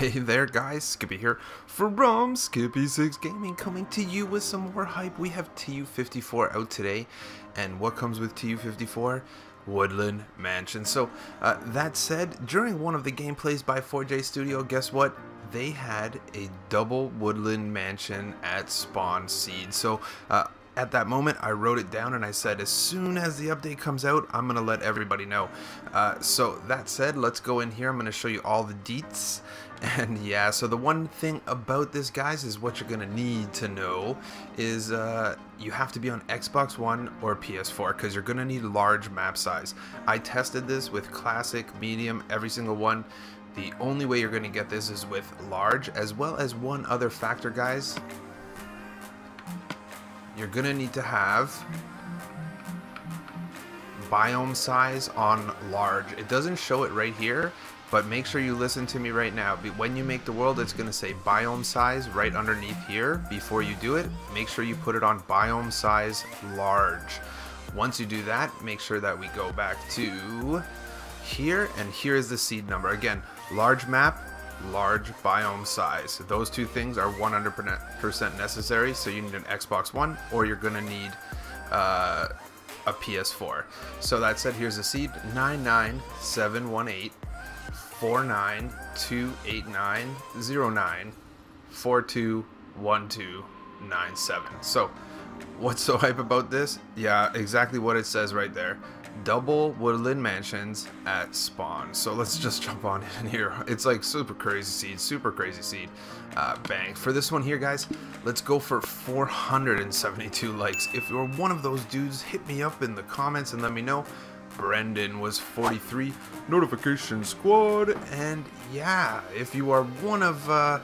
Hey there guys, Skippy here from Skippy6 Gaming coming to you with some more hype. We have TU54 out today and what comes with TU54? Woodland Mansion. So uh, that said, during one of the gameplays by 4J Studio, guess what? They had a double Woodland Mansion at spawn seed. So uh, at that moment, I wrote it down and I said, as soon as the update comes out, I'm going to let everybody know. Uh, so that said, let's go in here. I'm going to show you all the deets. And yeah, so the one thing about this, guys, is what you're going to need to know is uh, you have to be on Xbox One or PS4 because you're going to need large map size. I tested this with classic, medium, every single one. The only way you're going to get this is with large, as well as one other factor, guys you're gonna need to have biome size on large. It doesn't show it right here, but make sure you listen to me right now. But when you make the world, it's gonna say biome size right underneath here. Before you do it, make sure you put it on biome size large. Once you do that, make sure that we go back to here, and here is the seed number. Again, large map, large biome size. Those two things are 100% necessary, so you need an Xbox One or you're to need uh, a PS4. So that said, here's the seed 99718 4928909 421297. So, what's so hype about this? Yeah, exactly what it says right there double woodland mansions at spawn. So let's just jump on in here. It's like super crazy seed super crazy seed. Uh, bang. For this one here guys let's go for 472 likes. If you're one of those dudes hit me up in the comments and let me know. Brendan was 43 notification squad and yeah if you are one of uh,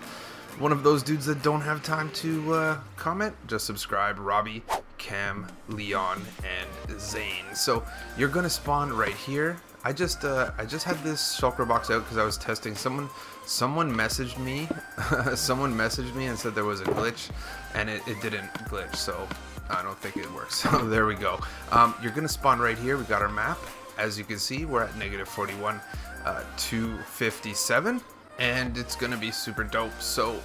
one of those dudes that don't have time to uh, comment just subscribe. Robbie Cam, Leon, and Zane. So you're gonna spawn right here. I just uh, I just had this shulker box out because I was testing. Someone someone messaged me, someone messaged me and said there was a glitch, and it, it didn't glitch. So I don't think it works. So there we go. Um, you're gonna spawn right here. We got our map. As you can see, we're at negative 41, uh, 257, and it's gonna be super dope. So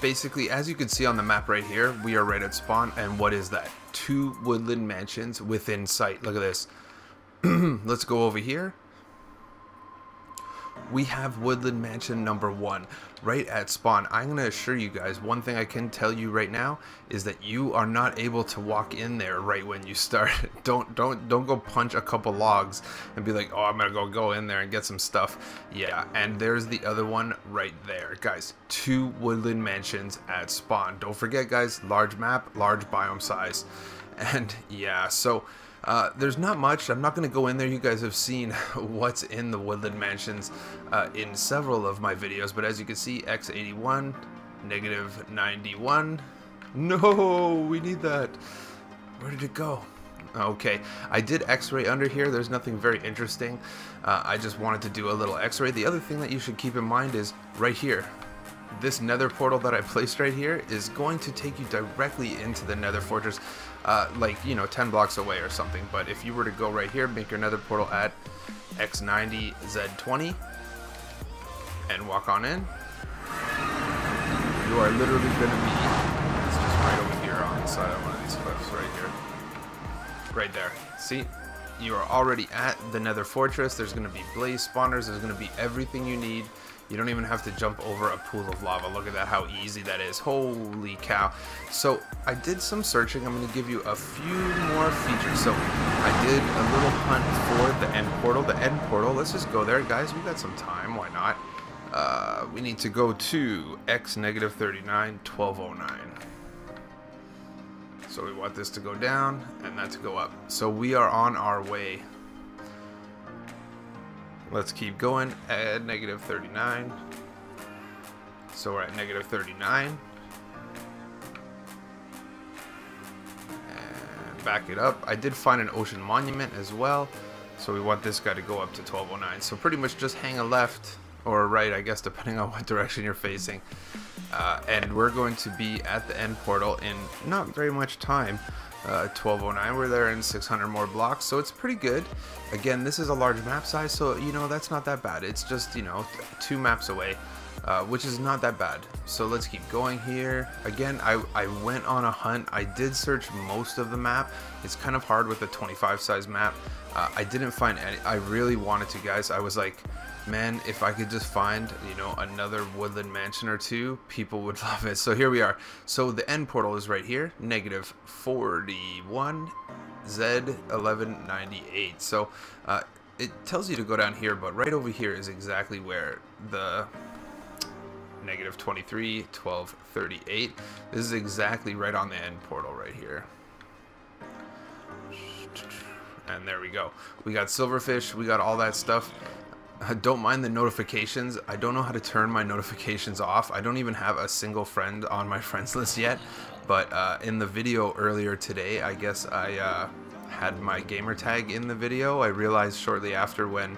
basically, as you can see on the map right here, we are right at spawn, and what is that? Two woodland mansions within sight. Look at this. Let's go over here we have Woodland Mansion number one right at spawn. I'm going to assure you guys, one thing I can tell you right now is that you are not able to walk in there right when you start. don't don't don't go punch a couple logs and be like, oh, I'm going to go go in there and get some stuff. Yeah, and there's the other one right there. Guys, two Woodland Mansions at spawn. Don't forget, guys, large map, large biome size. And yeah, so uh, there's not much. I'm not going to go in there. You guys have seen what's in the Woodland Mansions uh, in several of my videos. But as you can see, X81, negative 91. No, we need that. Where did it go? Okay, I did x-ray under here. There's nothing very interesting. Uh, I just wanted to do a little x-ray. The other thing that you should keep in mind is right here this nether portal that I placed right here is going to take you directly into the nether fortress, uh, like, you know, 10 blocks away or something. But if you were to go right here, make your nether portal at X90Z20 and walk on in, you are literally going to be, it's just right over here on the side of one of these cliffs right here. Right there. See? You are already at the nether fortress. There's going to be blaze spawners. There's going to be everything you need you don't even have to jump over a pool of lava. Look at that, how easy that is. Holy cow. So I did some searching. I'm going to give you a few more features. So I did a little hunt for the end portal. The end portal, let's just go there. Guys, we got some time. Why not? Uh, we need to go to X negative 39, 1209. So we want this to go down and that to go up. So we are on our way Let's keep going at negative 39. So we're at negative 39. And back it up. I did find an ocean monument as well. So we want this guy to go up to 1209. So pretty much just hang a left or right, I guess, depending on what direction you're facing. Uh, and we're going to be at the end portal in not very much time. Uh, 1209, we're there in 600 more blocks, so it's pretty good. Again, this is a large map size, so you know that's not that bad. It's just you know two maps away, uh, which is not that bad. So let's keep going here. Again, I, I went on a hunt. I did search most of the map. It's kind of hard with a 25 size map. Uh, I didn't find any. I really wanted to, guys. I was like, man, if I could just find, you know, another woodland mansion or two, people would love it. So here we are. So the end portal is right here, negative 41 Z1198. So uh, it tells you to go down here, but right over here is exactly where the negative 23, 1238. This is exactly right on the end portal right here. And there we go. We got silverfish, we got all that stuff. I don't mind the notifications. I don't know how to turn my notifications off. I don't even have a single friend on my friends list yet. But uh, in the video earlier today, I guess I uh, had my gamer tag in the video. I realized shortly after when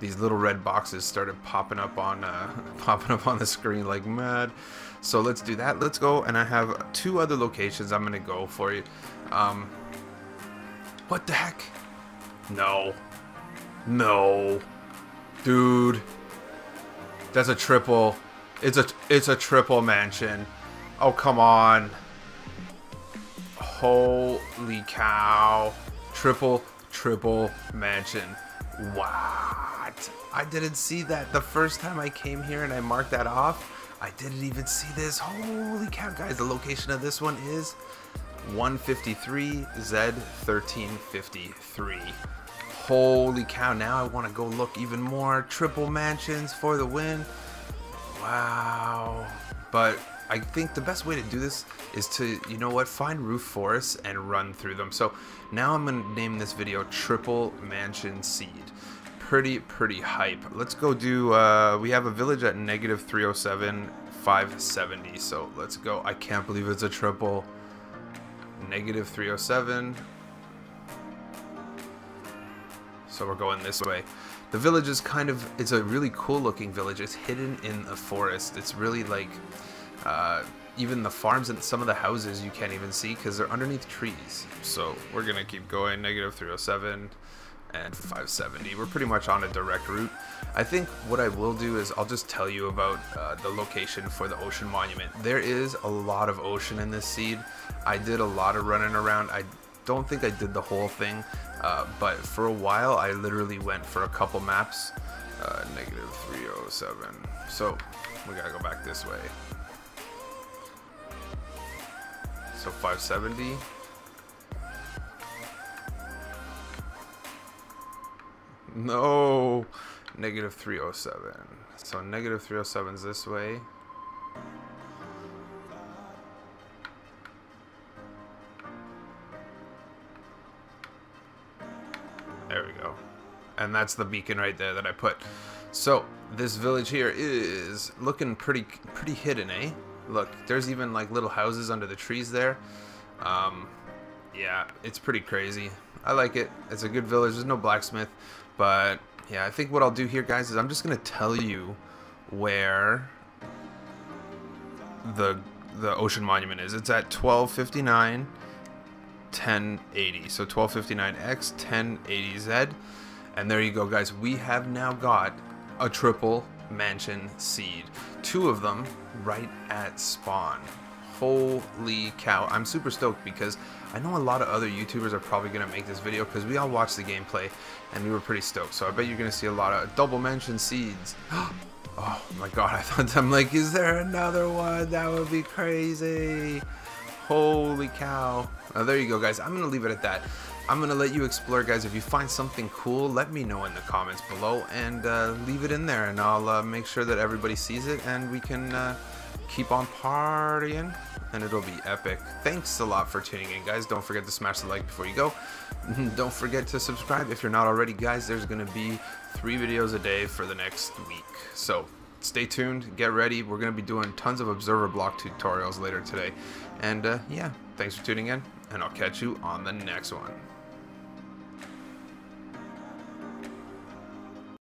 these little red boxes started popping up on uh, popping up on the screen like mad. So let's do that. Let's go, and I have two other locations I'm gonna go for you. Um, what the heck? No, no. Dude. That's a triple. It's a it's a triple mansion. Oh come on. Holy cow. Triple triple mansion. What? I didn't see that the first time I came here and I marked that off. I didn't even see this. Holy cow, guys. The location of this one is 153 Z1353. Holy cow, now I want to go look even more. Triple mansions for the win. Wow. But I think the best way to do this is to, you know what, find roof forests and run through them. So now I'm going to name this video Triple Mansion Seed. Pretty, pretty hype. Let's go do, uh, we have a village at negative 307, 570. So let's go. I can't believe it's a triple. Negative 307, so we're going this way. The village is kind of, it's a really cool looking village. It's hidden in a forest. It's really like, uh, even the farms and some of the houses you can't even see because they're underneath trees. So we're going to keep going, negative 307 and 570. We're pretty much on a direct route. I think what I will do is I'll just tell you about uh, the location for the ocean monument. There is a lot of ocean in this seed. I did a lot of running around. I don't think I did the whole thing, uh, but for a while I literally went for a couple maps. Uh, negative 307. So we gotta go back this way. So 570. No, negative 307. So negative 307 is this way. And that's the beacon right there that I put. So, this village here is looking pretty pretty hidden, eh? Look, there's even like little houses under the trees there. Um, yeah, it's pretty crazy. I like it. It's a good village. There's no blacksmith. But, yeah, I think what I'll do here, guys, is I'm just to tell you where the the ocean monument is. It's at 1259 1080. So 1259X, 1080Z. And there you go, guys. We have now got a triple mansion seed. Two of them right at spawn. Holy cow. I'm super stoked because I know a lot of other YouTubers are probably going to make this video because we all watched the gameplay and we were pretty stoked. So I bet you're going to see a lot of double mansion seeds. Oh my god, I thought I'm like, is there another one? That would be crazy. Holy cow. There you go, guys. I'm going to leave it at that. I'm going to let you explore, guys. If you find something cool, let me know in the comments below and uh, leave it in there. And I'll uh, make sure that everybody sees it and we can uh, keep on partying. And it'll be epic. Thanks a lot for tuning in, guys. Don't forget to smash the like before you go. Don't forget to subscribe if you're not already, guys. There's going to be three videos a day for the next week. So stay tuned, get ready. We're going to be doing tons of observer block tutorials later today. And uh, yeah, thanks for tuning in, and I'll catch you on the next one.